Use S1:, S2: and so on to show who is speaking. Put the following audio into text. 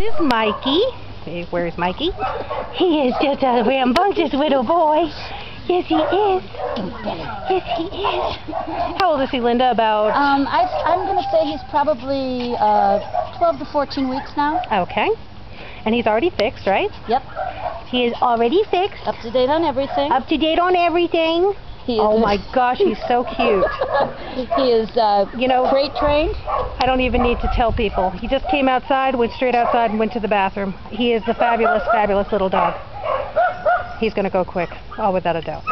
S1: is Mikey. Hey, Where's Mikey? He is just a rambunctious little boy. Yes, he is. Yes, he is. How old is he, Linda? About.
S2: Um, I, I'm going to say he's probably uh, 12 to 14 weeks now.
S1: Okay. And he's already fixed, right?
S2: Yep.
S1: He is already fixed.
S2: Up to date on everything.
S1: Up to date on everything.
S2: He is
S1: Oh my gosh, he's so cute.
S2: he is uh,
S1: You know,
S2: crate trained.
S1: I don't even need to tell people. He just came outside, went straight outside, and went to the bathroom. He is the fabulous, fabulous little dog. He's going to go quick, all without a doubt.